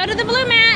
Go to the blue man.